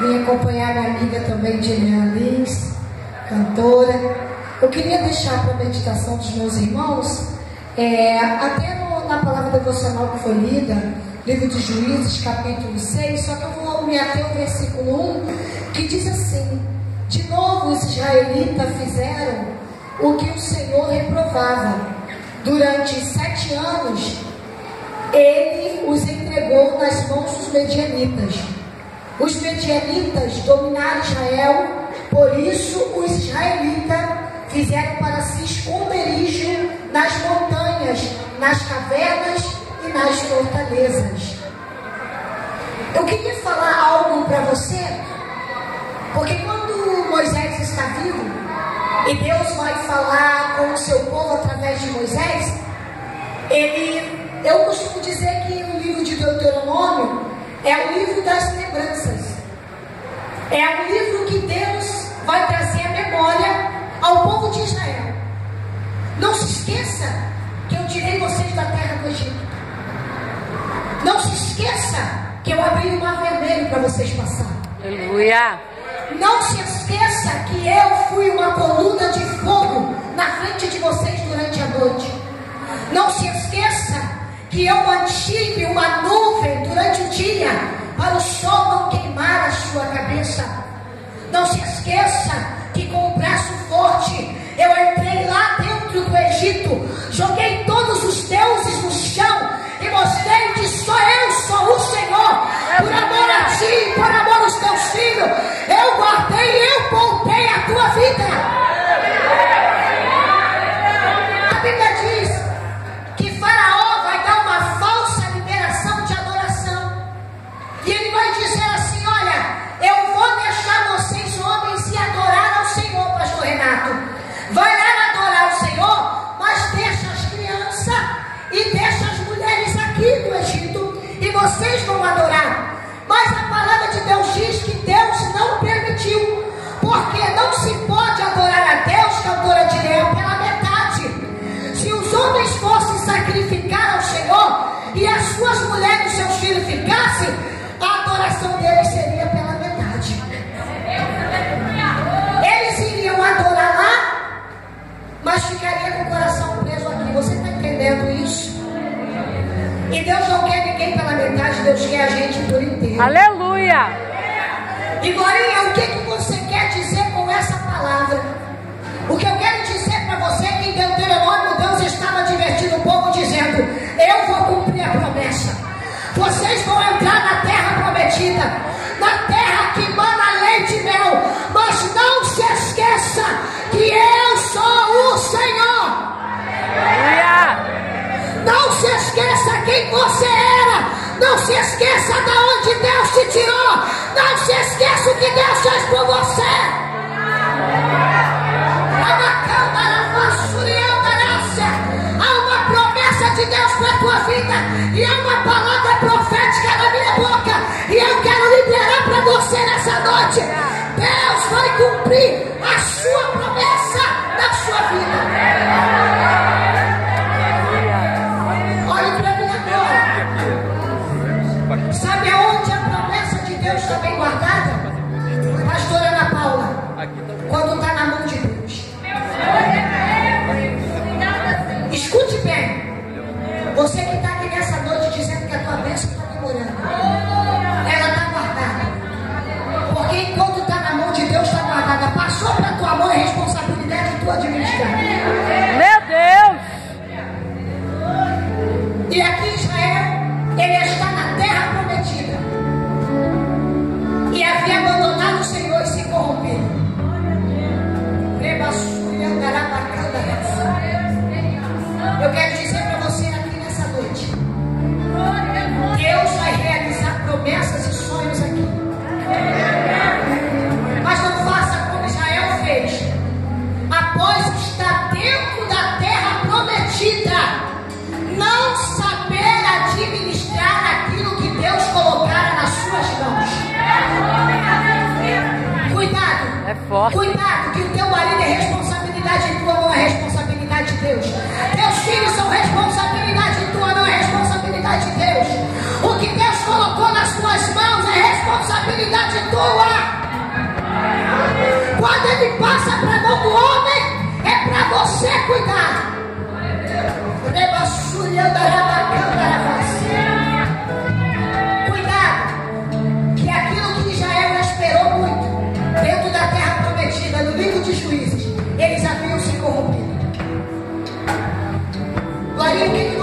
Vim acompanhar minha amiga também, Geniane Lins, cantora. Eu queria deixar para a meditação dos meus irmãos, é, até no, na palavra devocional que foi lida, livro de Juízes, capítulo 6, só que eu vou me ater ao versículo 1, que diz assim: De novo os israelitas fizeram o que o Senhor reprovava. Durante sete anos, ele os entregou nas mãos dos medianitas. Os medianitas dominaram Israel, por isso os israelitas fizeram para si esconderijo nas montanhas, nas cavernas e nas fortalezas. Eu queria falar algo para você, porque quando Moisés está vivo e Deus vai falar com o seu povo através de Moisés, ele, eu costumo dizer que o livro de Deuteronômio é o livro das lembranças. É o livro que Deus vai trazer a memória ao povo de Israel. Não se esqueça que eu tirei vocês da terra do Egito. Não se esqueça que eu abri o mar vermelho para vocês passarem. Aleluia. Não se esqueça que eu fui uma coluna de fogo na frente de vocês durante a noite. Não se esqueça que eu mantive uma nuvem durante o dia para o sol não queimar a sua cabeça. Não se esqueça e ficassem, a adoração deles seria pela metade. Eles iriam adorar lá, mas ficaria com o coração preso aqui. Você está entendendo isso? E Deus não quer ninguém pela metade, Deus quer a gente por inteiro. Aleluia. E Glorinha, o que, que você quer dizer com essa palavra? O que eu prometida, na terra que mana leite e mel. Mas não se esqueça que eu sou o Senhor. Não se esqueça quem você era. Não se esqueça de onde Deus te tirou. Não se esqueça o que Deus fez por está bem guardada? Cuidado, que o teu marido é responsabilidade tua, não é responsabilidade de Deus. Teus filhos são responsabilidade tua, não é responsabilidade de Deus. O que Deus colocou nas tuas mãos é responsabilidade tua. Quando ele passa para a mão do homem, é para você cuidar. Aleluia.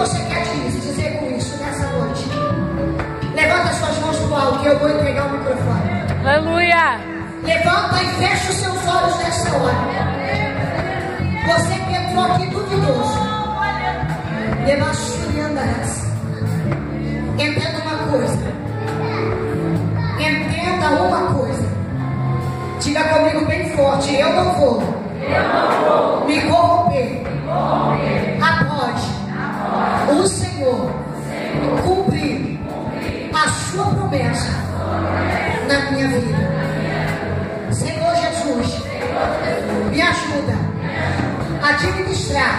Você quer dizer com isso nessa noite? Levanta suas mãos para o alto que eu vou entregar o microfone. Aleluia. Levanta e fecha os seus olhos nessa hora. Você que entrou aqui duvidoso. Debaixo de andarás. Entenda uma coisa. Entenda uma coisa. Diga comigo bem forte. Eu não vou. Me promessa na minha vida. Senhor Jesus, me ajuda a administrar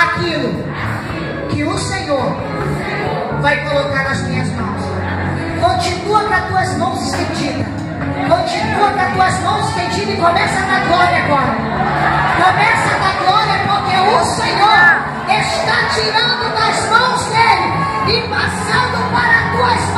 aquilo que o Senhor vai colocar nas minhas mãos. Continua com as tuas mãos estendidas. Continua com as tuas mãos estendidas e começa a dar glória agora. Começa a dar glória porque o Senhor está tirando das mãos dele e passando para a tua